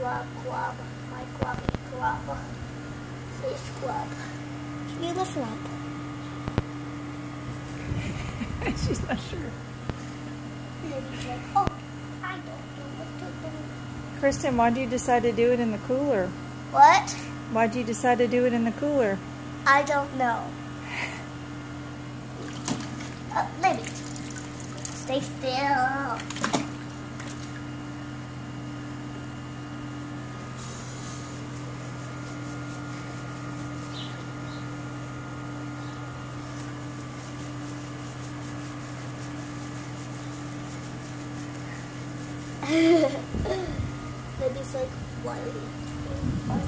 squab. My grubby grub. Say squab. Can you lift her up? She's not sure. And like, oh, I don't know what to do. Christin, why did you decide to do it in the cooler? What? Why did you decide to do it in the cooler? I don't know. Uh, maybe. Stay still. Maybe it's like two.